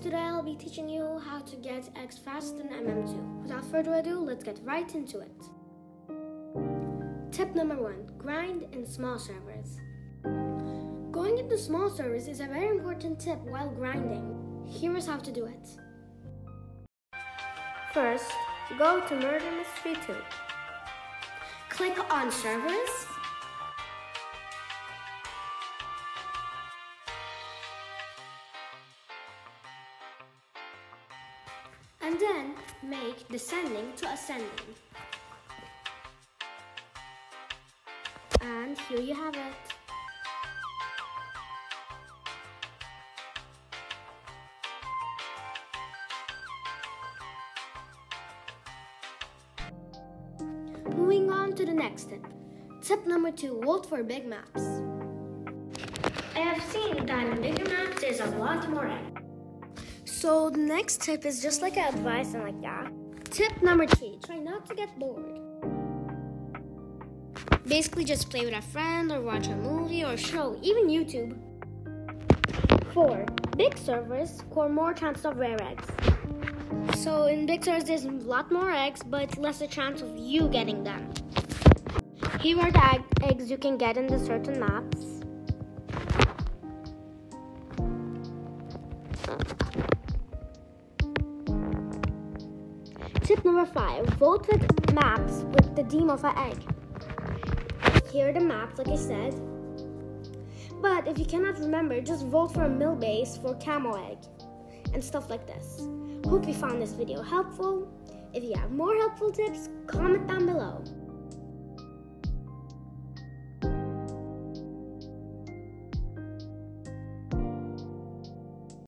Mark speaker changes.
Speaker 1: today I'll be teaching you how to get eggs fast in MM2. Without further ado, let's get right into it. Tip number one grind in small servers. Going into small servers is a very important tip while grinding. Here is how to do it. First, go to Murder Mystery 2. Click on Servers. And then make descending to ascending. And here you have it. Moving on to the next tip. Tip number two, vote for big maps. I have seen that in bigger maps there's a lot more. So the next tip is just like advice and like that. Tip number three, try not to get bored. Basically just play with a friend or watch a movie or show, even YouTube. Four, big servers score more chance of rare eggs. So in big servers, there's a lot more eggs, but lesser chance of you getting them. Here are the egg- eggs you can get in the certain maps. Tip number five: vote with maps with the theme of an egg. Here are the maps, like I said. But if you cannot remember, just vote for a Mil Base for camo egg and stuff like this. Hope you found this video helpful. If you have more helpful tips, comment down below.